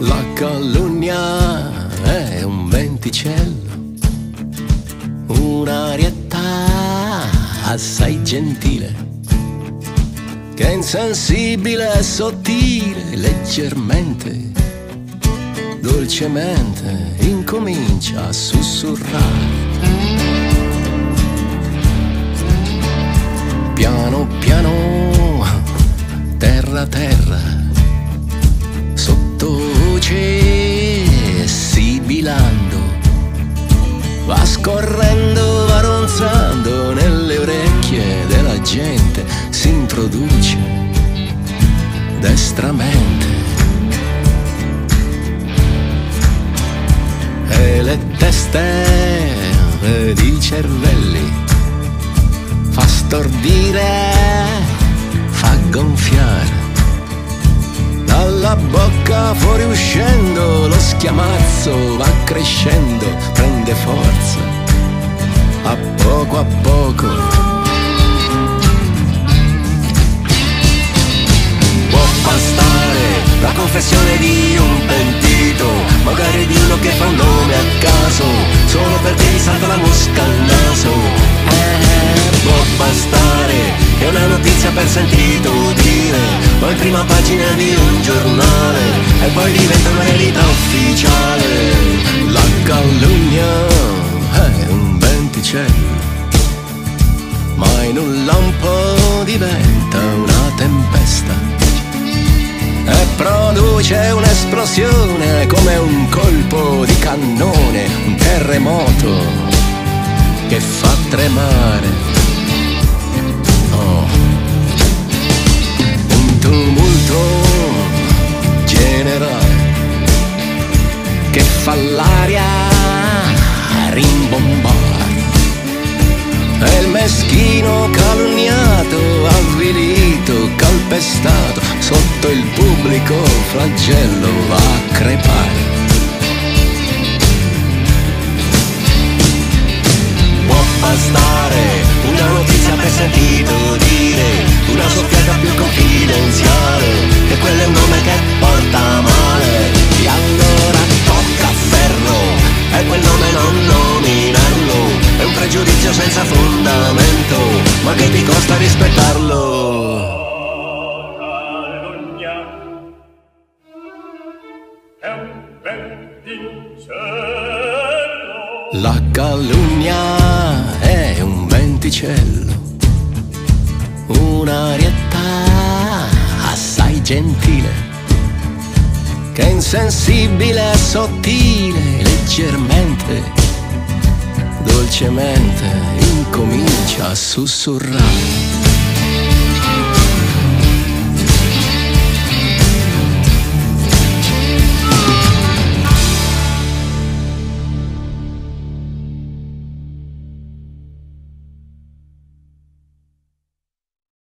La calunnia è un venticello, un'arietta assai gentile, che è insensibile e sottile leggermente dolcemente incomincia a sussurrare. Piano piano, terra terra, sotto voce sibilando, va scorrendo, va ronzando nelle orecchie della gente, si introduce destramente. Le teste di cervelli fa stordire, fa gonfiare. Dalla bocca fuori uscendo lo schiamazzo va crescendo, prende forza, a poco a poco. Può bastare la confessione di un pentito, magari di uno che fa un nome sentito dire, poi prima pagina di un giornale e poi diventa una verità ufficiale. La calunnia è un venticello, ma in un lampo diventa una tempesta e produce un'esplosione come un colpo di cannone, un terremoto che fa tremare. Che fa l'aria rimbombare. E il meschino calunniato, avvilito, calpestato, sotto il pubblico flagello va a crepare. Può pregiudizio senza fondamento, ma che ti costa rispettarlo? La calunnia è un venticello, un'arietà assai gentile, che insensibile e sottile, leggermente, dolcemente incomincia a sussurrare.